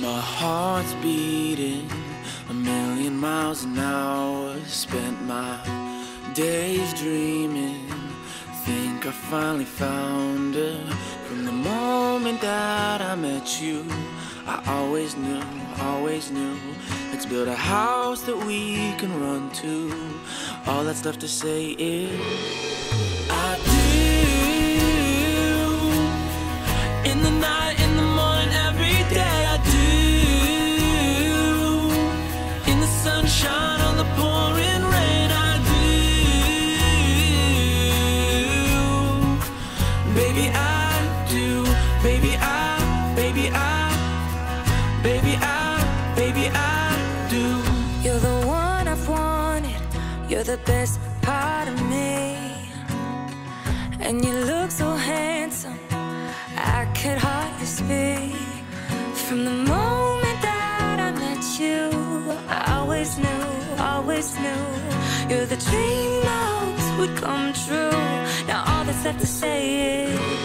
My heart's beating a million miles an hour. Spent my days dreaming. Think I finally found her. From the moment that I met you, I always knew, always knew. Let's build a house that we can run to. All that's left to say is, You're the best part of me. And you look so handsome. I could hardly speak. From the moment that I met you, I always knew, always knew. You're the dream hopes would come true. Now all that's left to say is.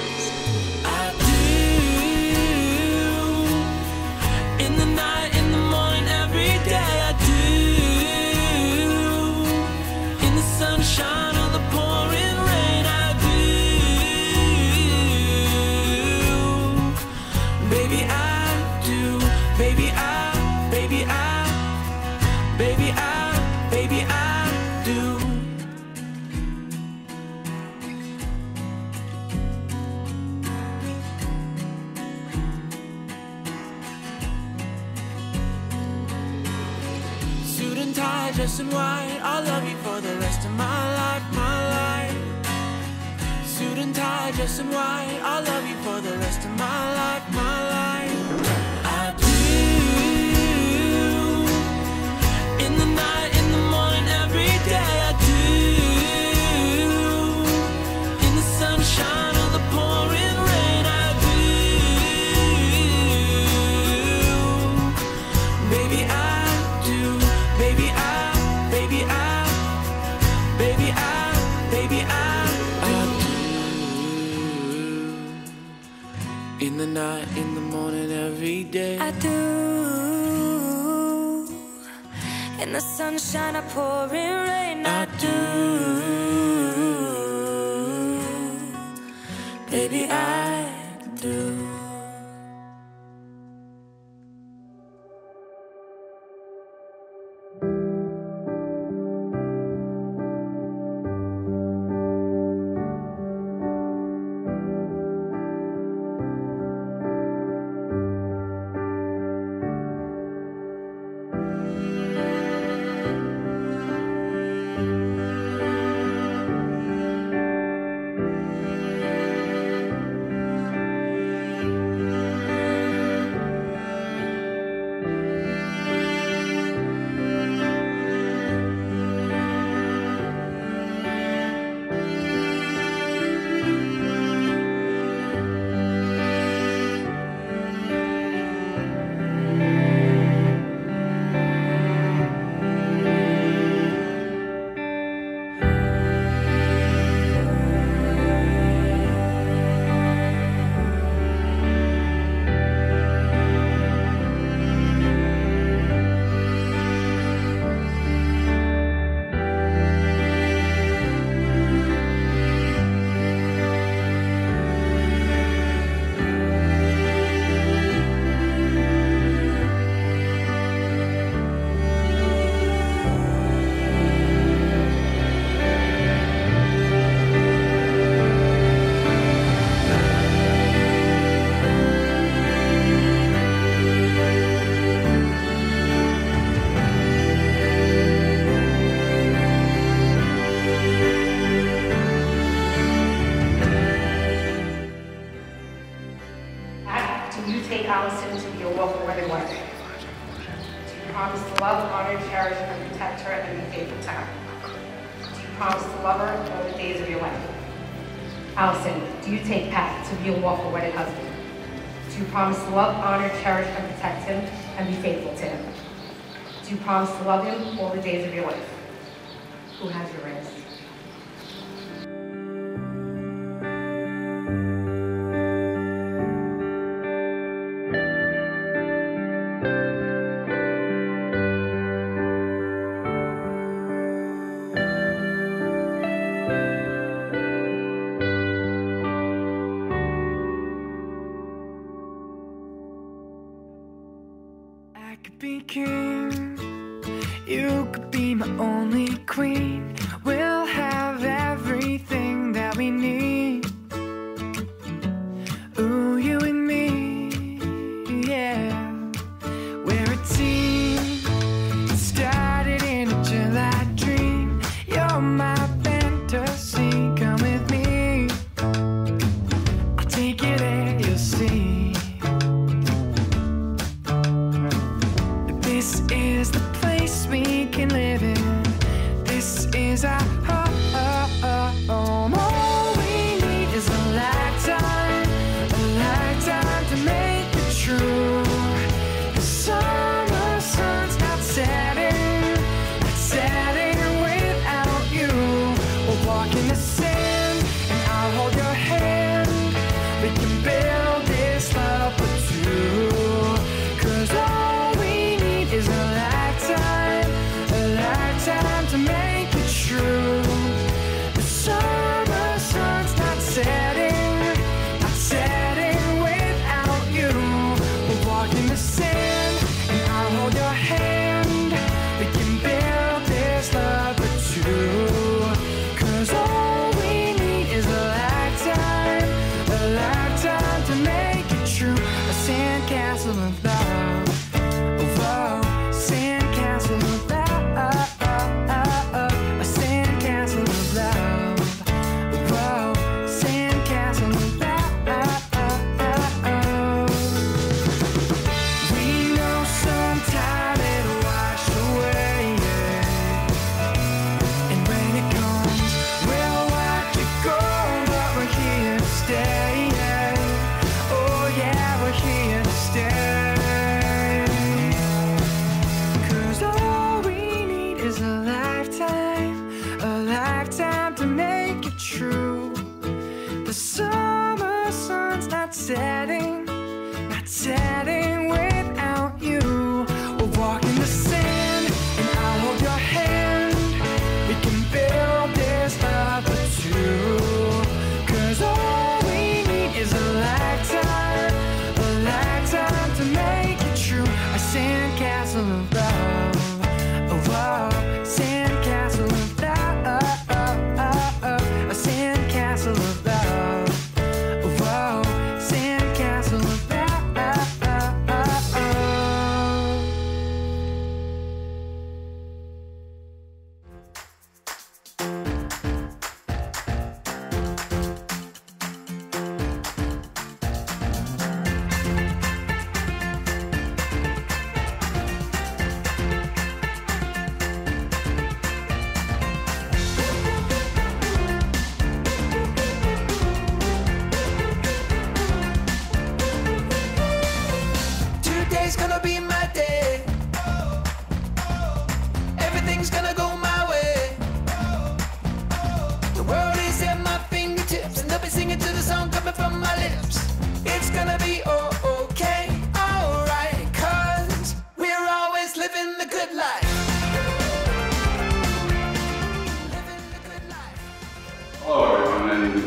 Baby, I, baby, I, baby, I do. Suit and tie, dress in white. I'll love you for the rest of my life, my life. Suit and tie, dress in white. I'll love you for the rest of my life, my life. The sunshine, I pouring rain. I do. Baby, I Allison, do you take Pat to be your lawful wedded husband? Do you promise to love, honor, cherish, and protect him and be faithful to him? Do you promise to love him all the days of your life? Who has your rings? I'm only queen. sun.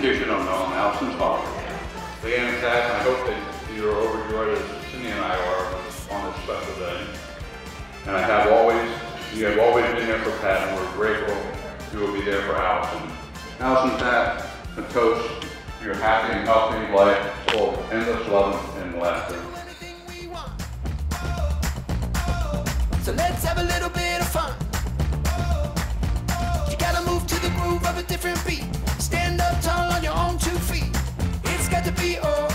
condition of Nolan Allison's home. Leanne and Cass, I hope that you are overjoyed as Cindy and I are on this special day. And I have always, you have always been there for Pat, and we're grateful you will be there for Allison. Allison, Pat, the coach, your happy and healthy life full of endless love and laughter. So let's have a little bit of fun. You gotta move to the groove of a different beat. Stand up tall on your own two feet. It's got to be over.